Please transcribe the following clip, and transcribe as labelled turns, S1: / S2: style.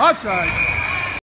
S1: Offside.